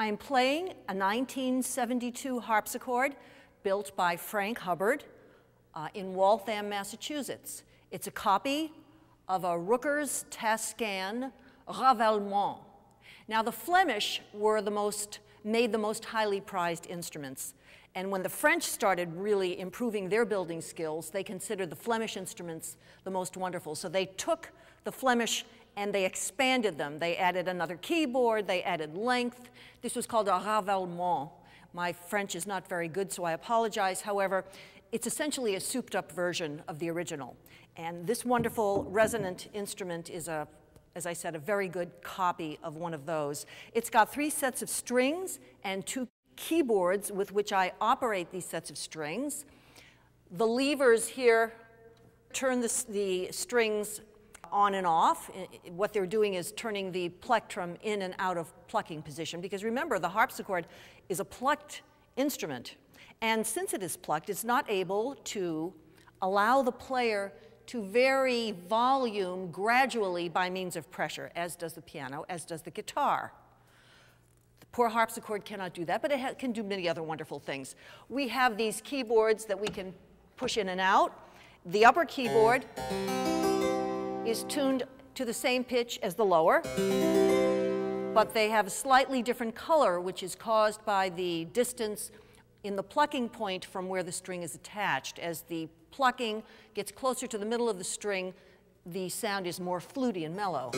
I am playing a 1972 harpsichord built by Frank Hubbard uh, in Waltham, Massachusetts. It's a copy of a Ruckers Taskin Ravalement. Now, the Flemish were the most, made the most highly prized instruments. And when the French started really improving their building skills, they considered the Flemish instruments the most wonderful. So they took the Flemish and they expanded them. They added another keyboard, they added length. This was called a ravalement. My French is not very good, so I apologize. However, it's essentially a souped up version of the original. And this wonderful resonant instrument is a as I said, a very good copy of one of those. It's got three sets of strings and two keyboards with which I operate these sets of strings. The levers here turn the, the strings on and off. What they're doing is turning the plectrum in and out of plucking position because remember, the harpsichord is a plucked instrument. And since it is plucked, it's not able to allow the player to vary volume gradually by means of pressure, as does the piano, as does the guitar. Poor harpsichord cannot do that, but it can do many other wonderful things. We have these keyboards that we can push in and out. The upper keyboard is tuned to the same pitch as the lower, but they have a slightly different color, which is caused by the distance in the plucking point from where the string is attached. As the plucking gets closer to the middle of the string, the sound is more fluty and mellow.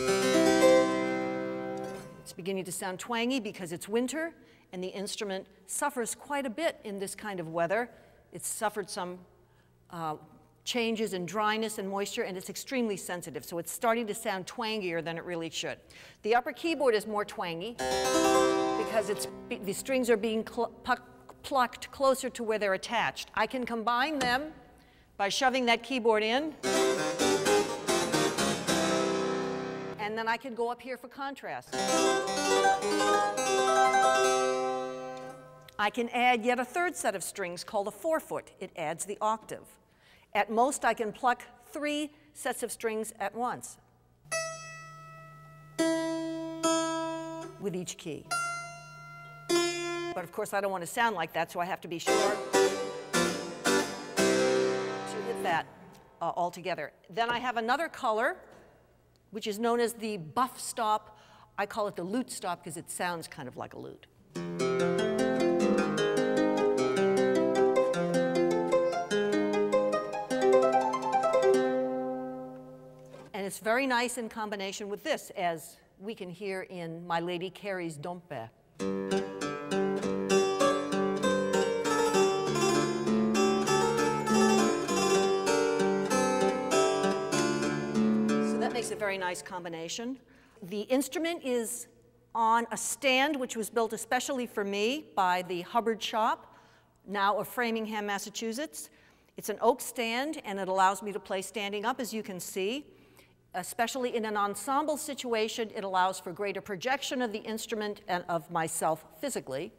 It's beginning to sound twangy because it's winter and the instrument suffers quite a bit in this kind of weather. It's suffered some uh, changes in dryness and moisture, and it's extremely sensitive. So it's starting to sound twangier than it really should. The upper keyboard is more twangy because it's, the strings are being plucked closer to where they're attached. I can combine them by shoving that keyboard in. And then I could go up here for contrast. I can add yet a third set of strings called a four-foot. It adds the octave. At most, I can pluck three sets of strings at once with each key. But of course, I don't want to sound like that, so I have to be sure to hit that uh, all together. Then I have another color, which is known as the buff stop. I call it the lute stop because it sounds kind of like a lute. And it's very nice in combination with this, as we can hear in My Lady Carey's Dompe. Makes a very nice combination. The instrument is on a stand which was built especially for me by the Hubbard Shop, now of Framingham, Massachusetts. It's an oak stand and it allows me to play standing up as you can see especially in an ensemble situation, it allows for greater projection of the instrument and of myself physically.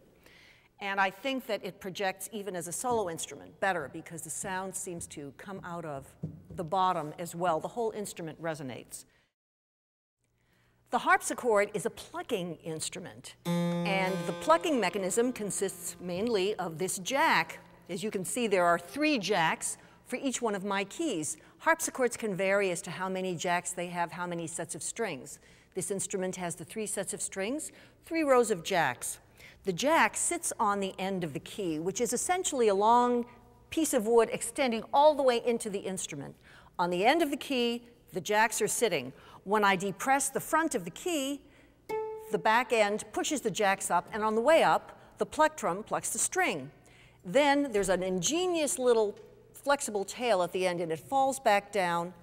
And I think that it projects even as a solo instrument better because the sound seems to come out of the bottom as well. The whole instrument resonates. The harpsichord is a plucking instrument, and the plucking mechanism consists mainly of this jack. As you can see, there are three jacks for each one of my keys. Harpsichords can vary as to how many jacks they have, how many sets of strings. This instrument has the three sets of strings, three rows of jacks. The jack sits on the end of the key, which is essentially a long piece of wood extending all the way into the instrument. On the end of the key, the jacks are sitting. When I depress the front of the key, the back end pushes the jacks up, and on the way up, the plectrum plucks the string. Then there's an ingenious little flexible tail at the end and it falls back down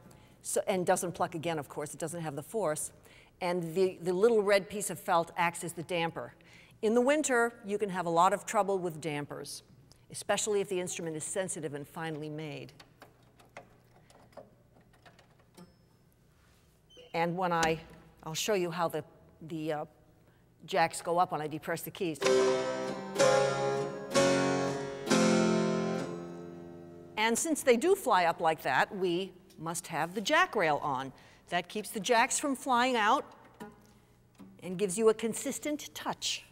so, and doesn't pluck again, of course, it doesn't have the force. And the, the little red piece of felt acts as the damper. In the winter, you can have a lot of trouble with dampers, especially if the instrument is sensitive and finely made. And when I, I'll show you how the, the uh, jacks go up when I depress the keys. And since they do fly up like that, we must have the jack rail on. That keeps the jacks from flying out and gives you a consistent touch.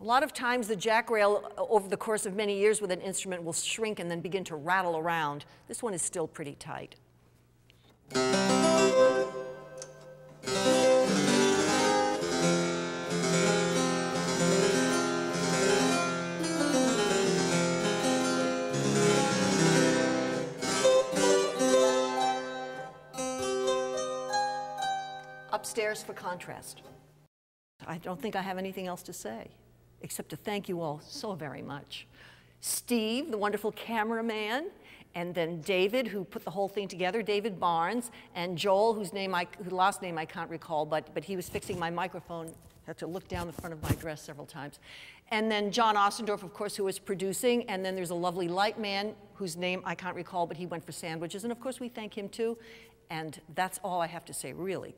A lot of times the jack rail uh, over the course of many years with an instrument will shrink and then begin to rattle around. This one is still pretty tight. Upstairs for contrast. I don't think I have anything else to say except to thank you all so very much. Steve, the wonderful cameraman, and then David, who put the whole thing together, David Barnes, and Joel, whose name I, whose last name I can't recall, but, but he was fixing my microphone. Had to look down the front of my dress several times. And then John Ostendorf, of course, who was producing, and then there's a lovely light man whose name I can't recall, but he went for sandwiches, and of course we thank him too. And that's all I have to say, really.